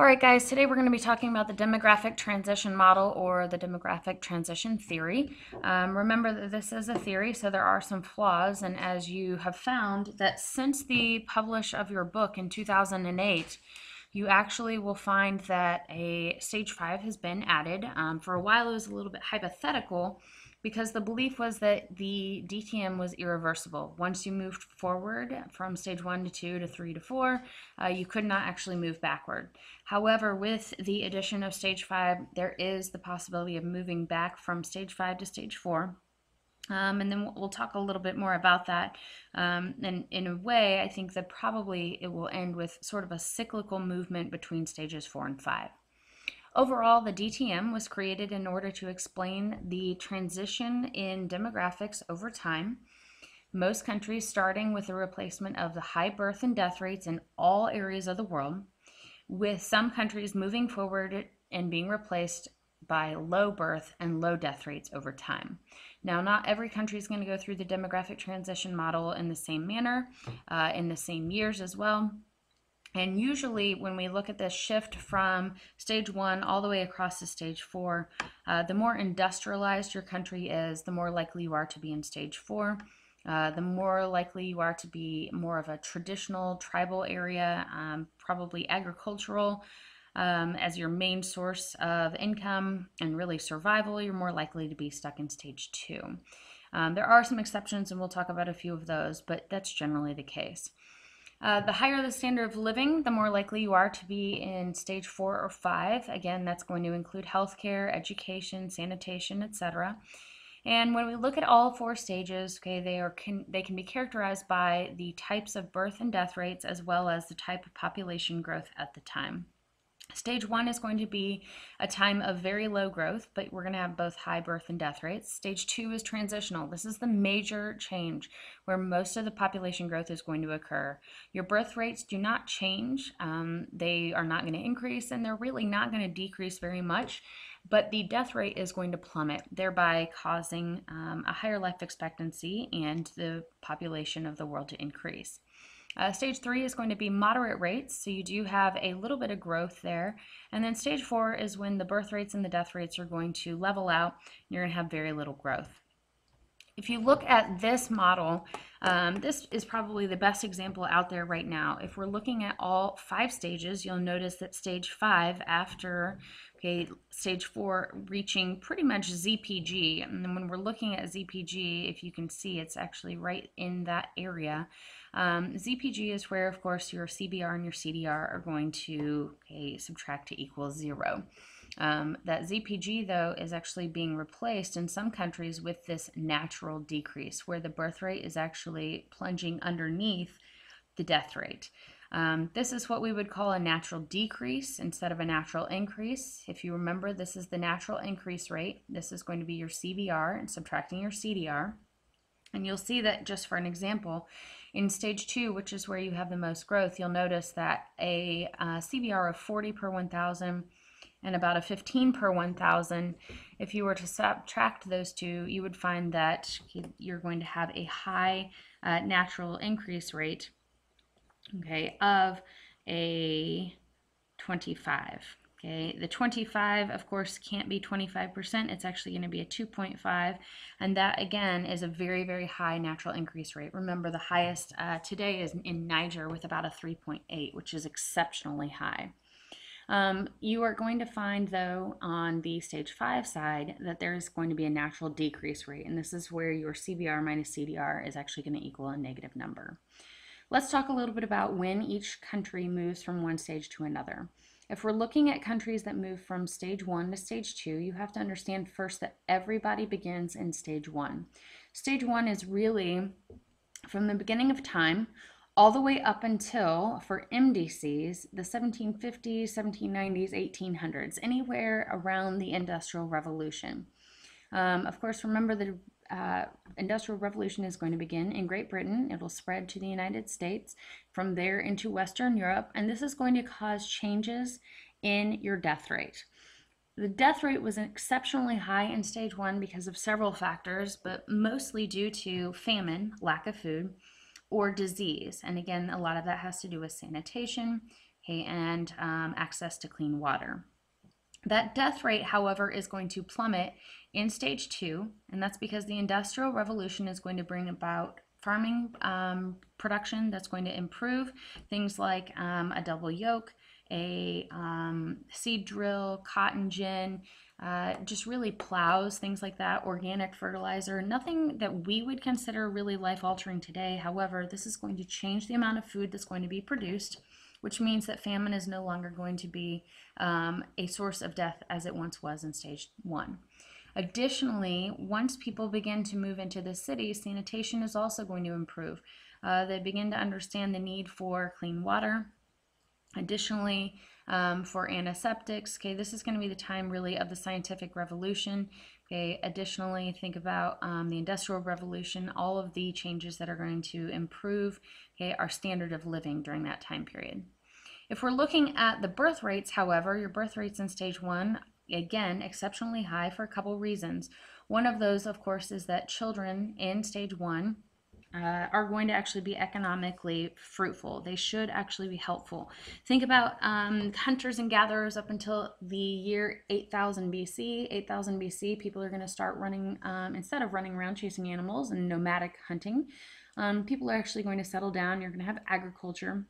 All right, guys, today we're going to be talking about the demographic transition model or the demographic transition theory. Um, remember that this is a theory, so there are some flaws, and as you have found that since the publish of your book in 2008, you actually will find that a stage five has been added. Um, for a while, it was a little bit hypothetical because the belief was that the DTM was irreversible. Once you moved forward from stage one to two to three to four, uh, you could not actually move backward. However, with the addition of stage five, there is the possibility of moving back from stage five to stage four. Um, and then we'll talk a little bit more about that. Um, and in a way, I think that probably it will end with sort of a cyclical movement between stages four and five. Overall, the DTM was created in order to explain the transition in demographics over time. Most countries starting with the replacement of the high birth and death rates in all areas of the world, with some countries moving forward and being replaced by low birth and low death rates over time. Now, not every country is going to go through the demographic transition model in the same manner, uh, in the same years as well. And usually, when we look at this shift from stage one all the way across to stage four, uh, the more industrialized your country is, the more likely you are to be in stage four. Uh, the more likely you are to be more of a traditional tribal area, um, probably agricultural um, as your main source of income and really survival, you're more likely to be stuck in stage two. Um, there are some exceptions, and we'll talk about a few of those, but that's generally the case. Uh, the higher the standard of living, the more likely you are to be in stage four or five. Again, that's going to include healthcare, education, sanitation, etc. And when we look at all four stages, okay, they are can, they can be characterized by the types of birth and death rates as well as the type of population growth at the time. Stage one is going to be a time of very low growth, but we're going to have both high birth and death rates. Stage two is transitional. This is the major change where most of the population growth is going to occur. Your birth rates do not change, um, they are not going to increase, and they're really not going to decrease very much. But the death rate is going to plummet, thereby causing um, a higher life expectancy and the population of the world to increase. Uh, stage three is going to be moderate rates, so you do have a little bit of growth there. And then stage four is when the birth rates and the death rates are going to level out, and you're going to have very little growth. If you look at this model, um, this is probably the best example out there right now. If we're looking at all five stages, you'll notice that stage five, after okay, stage four reaching pretty much ZPG, and then when we're looking at ZPG, if you can see, it's actually right in that area. Um, ZPG is where, of course, your CBR and your CDR are going to okay, subtract to equal zero. Um, that ZPG, though, is actually being replaced in some countries with this natural decrease, where the birth rate is actually plunging underneath the death rate. Um, this is what we would call a natural decrease instead of a natural increase. If you remember, this is the natural increase rate. This is going to be your CBR and subtracting your CDR. And you'll see that just for an example, in stage two, which is where you have the most growth, you'll notice that a uh, CBR of 40 per 1,000 and about a 15 per 1,000, if you were to subtract those two, you would find that you're going to have a high uh, natural increase rate, okay, of a 25. Okay, the 25, of course, can't be 25%. It's actually going to be a 2.5. And that, again, is a very, very high natural increase rate. Remember, the highest uh, today is in Niger with about a 3.8, which is exceptionally high. Um, you are going to find, though, on the stage 5 side, that there is going to be a natural decrease rate. And this is where your CBR minus CDR is actually going to equal a negative number. Let's talk a little bit about when each country moves from one stage to another. If we're looking at countries that move from stage one to stage two, you have to understand first that everybody begins in stage one. Stage one is really from the beginning of time all the way up until, for MDCs, the 1750s, 1790s, 1800s, anywhere around the Industrial Revolution. Um, of course, remember the uh, industrial revolution is going to begin in Great Britain. It will spread to the United States, from there into Western Europe, and this is going to cause changes in your death rate. The death rate was exceptionally high in stage one because of several factors, but mostly due to famine, lack of food, or disease. And again, a lot of that has to do with sanitation, and um, access to clean water. That death rate, however, is going to plummet in stage two, and that's because the Industrial Revolution is going to bring about farming um, production that's going to improve things like um, a double yoke, a um, seed drill, cotton gin, uh, just really plows, things like that, organic fertilizer, nothing that we would consider really life altering today. However, this is going to change the amount of food that's going to be produced, which means that famine is no longer going to be um, a source of death as it once was in stage one. Additionally, once people begin to move into the city, sanitation is also going to improve. Uh, they begin to understand the need for clean water. Additionally, um, for antiseptics, okay, this is going to be the time really of the scientific revolution. Okay, additionally, think about um, the industrial revolution, all of the changes that are going to improve okay, our standard of living during that time period. If we're looking at the birth rates, however, your birth rates in stage one again, exceptionally high for a couple reasons. One of those, of course, is that children in stage one uh, are going to actually be economically fruitful. They should actually be helpful. Think about um, hunters and gatherers up until the year 8000 BC. 8000 BC, people are going to start running, um, instead of running around chasing animals and nomadic hunting, um, people are actually going to settle down. You're going to have agriculture.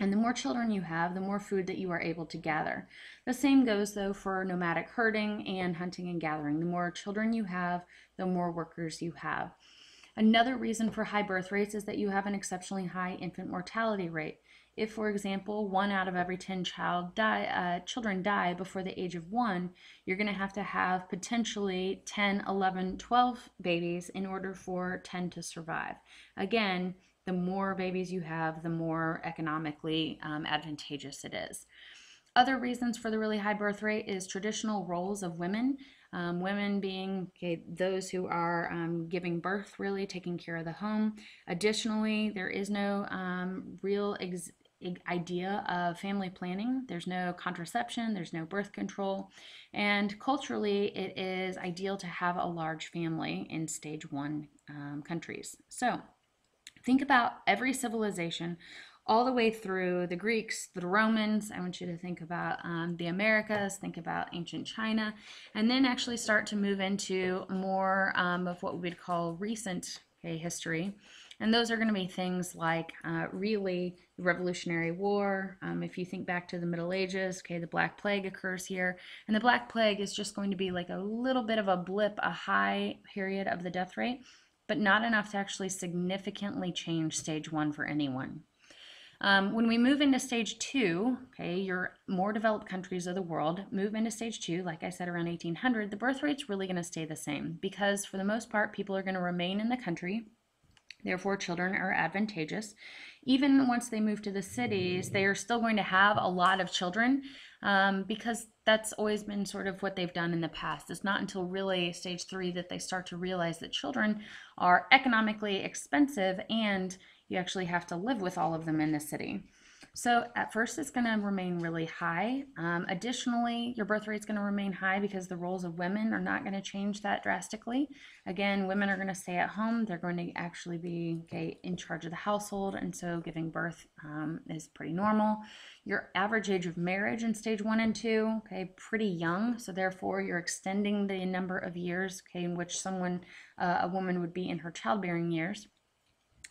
And the more children you have, the more food that you are able to gather. The same goes though for nomadic herding and hunting and gathering. The more children you have, the more workers you have. Another reason for high birth rates is that you have an exceptionally high infant mortality rate. If, for example, one out of every 10 child die, uh, children die before the age of one, you're going to have to have potentially 10, 11, 12 babies in order for 10 to survive. Again, the more babies you have, the more economically um, advantageous it is. Other reasons for the really high birth rate is traditional roles of women. Um, women being okay, those who are um, giving birth, really taking care of the home. Additionally, there is no um, real idea of family planning. There's no contraception, there's no birth control. And culturally, it is ideal to have a large family in stage one um, countries. So, Think about every civilization all the way through the Greeks, the Romans. I want you to think about um, the Americas, think about ancient China, and then actually start to move into more um, of what we would call recent okay, history. And those are going to be things like uh, really the Revolutionary War. Um, if you think back to the Middle Ages, okay, the Black Plague occurs here. And the Black Plague is just going to be like a little bit of a blip, a high period of the death rate but not enough to actually significantly change stage one for anyone. Um, when we move into stage two, okay, your more developed countries of the world move into stage two, like I said, around 1800, the birth rate's really going to stay the same because for the most part, people are going to remain in the country. Therefore, children are advantageous. Even once they move to the cities, they are still going to have a lot of children um, because that's always been sort of what they've done in the past. It's not until really stage three that they start to realize that children are economically expensive and you actually have to live with all of them in the city. So at first it's going to remain really high. Um, additionally, your birth rate is going to remain high because the roles of women are not going to change that drastically. Again, women are going to stay at home. They're going to actually be okay, in charge of the household, and so giving birth um, is pretty normal. Your average age of marriage in stage one and two, okay, pretty young. So therefore, you're extending the number of years, okay, in which someone, uh, a woman would be in her childbearing years.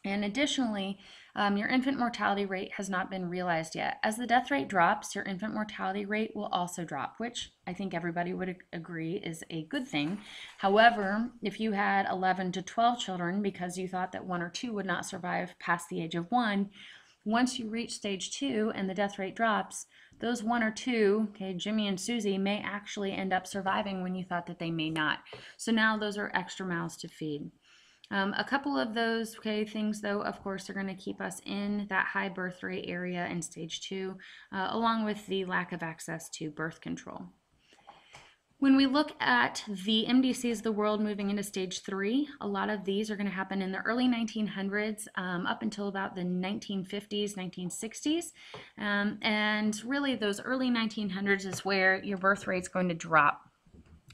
And additionally, um, your infant mortality rate has not been realized yet. As the death rate drops, your infant mortality rate will also drop, which I think everybody would agree is a good thing. However, if you had 11 to 12 children because you thought that one or two would not survive past the age of one, once you reach stage two and the death rate drops, those one or two, okay, Jimmy and Susie, may actually end up surviving when you thought that they may not. So now those are extra mouths to feed. Um, a couple of those okay, things, though, of course, are going to keep us in that high birth rate area in stage two, uh, along with the lack of access to birth control. When we look at the MDCs of the world moving into stage three, a lot of these are going to happen in the early 1900s um, up until about the 1950s, 1960s. Um, and really, those early 1900s is where your birth rate is going to drop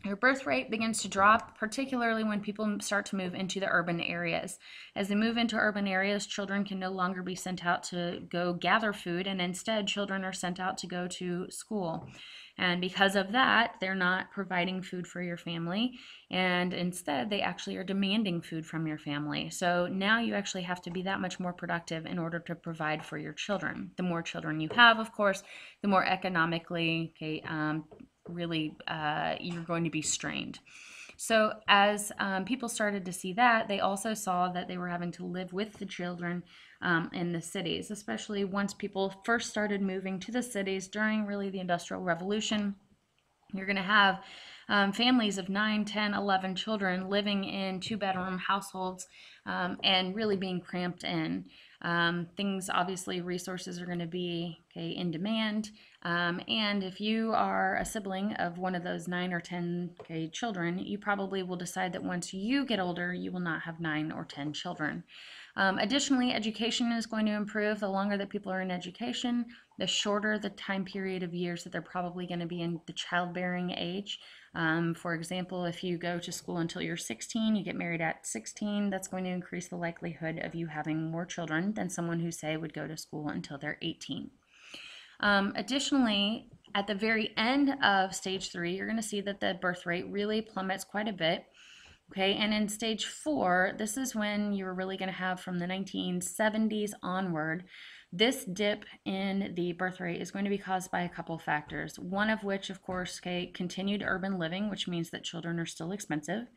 your birth rate begins to drop, particularly when people start to move into the urban areas. As they move into urban areas, children can no longer be sent out to go gather food, and instead, children are sent out to go to school. And because of that, they're not providing food for your family, and instead, they actually are demanding food from your family. So now you actually have to be that much more productive in order to provide for your children. The more children you have, of course, the more economically okay, um, really uh, you're going to be strained. So, as um, people started to see that, they also saw that they were having to live with the children um, in the cities, especially once people first started moving to the cities during really the Industrial Revolution. You're going to have um, families of 9, 10, 11 children living in two bedroom households um, and really being cramped in. Um, things obviously, resources are going to be okay, in demand. Um, and if you are a sibling of one of those nine or 10 okay, children, you probably will decide that once you get older, you will not have nine or 10 children. Um, additionally, education is going to improve. The longer that people are in education, the shorter the time period of years that they're probably going to be in the childbearing age. Um, for example, if you go to school until you're 16, you get married at 16, that's going to increase the likelihood of you having more children than someone who, say, would go to school until they're 18. Um, additionally, at the very end of stage three, you're going to see that the birth rate really plummets quite a bit. Okay, and in stage four, this is when you're really going to have from the 1970s onward. This dip in the birth rate is going to be caused by a couple factors. One of which, of course, okay, continued urban living, which means that children are still expensive.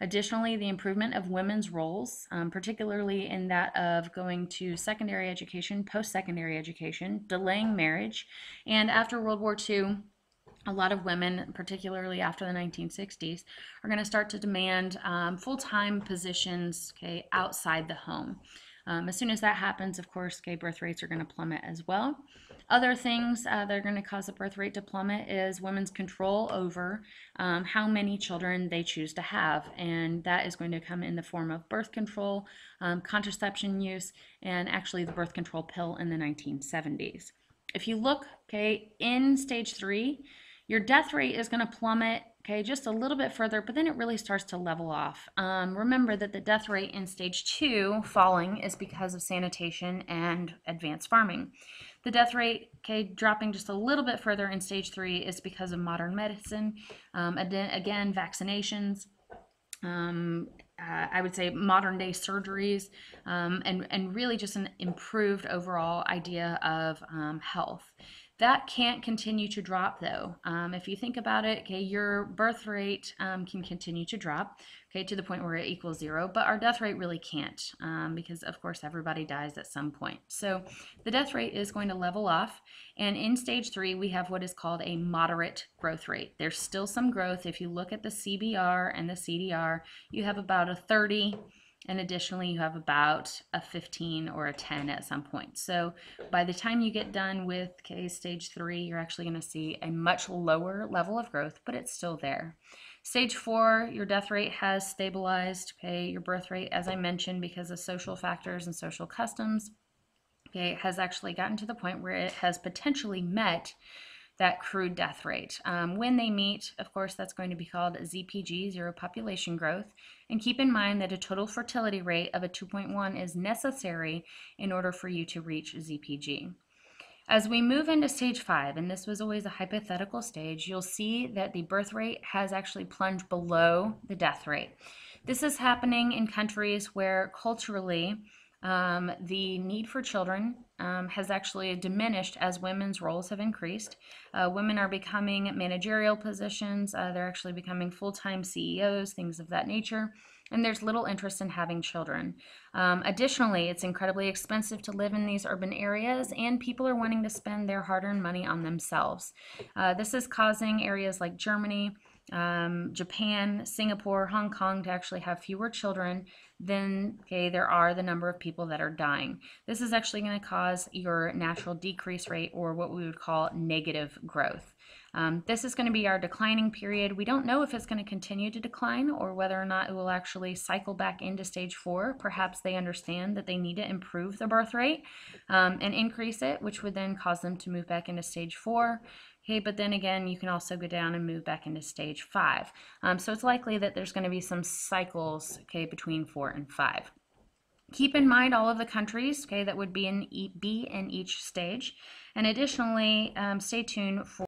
Additionally, the improvement of women's roles, um, particularly in that of going to secondary education, post secondary education, delaying marriage, and after World War II, a lot of women, particularly after the 1960s, are going to start to demand um, full time positions okay, outside the home. Um, as soon as that happens, of course, gay birth rates are going to plummet as well. Other things uh, that are going to cause the birth rate to plummet is women's control over um, how many children they choose to have. And that is going to come in the form of birth control, um, contraception use, and actually the birth control pill in the 1970s. If you look, okay, in stage three, your death rate is going to plummet okay, just a little bit further, but then it really starts to level off. Um, remember that the death rate in stage two falling is because of sanitation and advanced farming. The death rate, okay, dropping just a little bit further in stage three is because of modern medicine. Um, again, vaccinations, um, uh, I would say modern day surgeries, um, and, and really just an improved overall idea of um, health. That can't continue to drop though. Um, if you think about it, okay, your birth rate um, can continue to drop, okay, to the point where it equals zero, but our death rate really can't um, because, of course, everybody dies at some point. So the death rate is going to level off. And in stage three, we have what is called a moderate growth rate. There's still some growth. If you look at the CBR and the CDR, you have about a 30 and additionally, you have about a 15 or a 10 at some point. So by the time you get done with K stage three, you're actually going to see a much lower level of growth, but it's still there. Stage four, your death rate has stabilized. Okay, your birth rate, as I mentioned, because of social factors and social customs, okay, has actually gotten to the point where it has potentially met that crude death rate. Um, when they meet, of course, that's going to be called ZPG, zero population growth. And keep in mind that a total fertility rate of a 2.1 is necessary in order for you to reach ZPG. As we move into stage five, and this was always a hypothetical stage, you'll see that the birth rate has actually plunged below the death rate. This is happening in countries where culturally um, the need for children um, has actually diminished as women's roles have increased. Uh, women are becoming managerial positions, uh, they're actually becoming full time CEOs, things of that nature. And there's little interest in having children. Um, additionally, it's incredibly expensive to live in these urban areas, and people are wanting to spend their hard earned money on themselves. Uh, this is causing areas like Germany, um, Japan, Singapore, Hong Kong to actually have fewer children than okay, there are the number of people that are dying. This is actually going to cause your natural decrease rate or what we would call negative growth. Um, this is going to be our declining period. We don't know if it's going to continue to decline or whether or not it will actually cycle back into stage four. Perhaps they understand that they need to improve the birth rate um, and increase it, which would then cause them to move back into stage four. Okay, but then again, you can also go down and move back into stage five. Um, so it's likely that there's going to be some cycles, okay, between four and five. Keep in mind all of the countries, okay, that would be in, be in each stage. And additionally, um, stay tuned for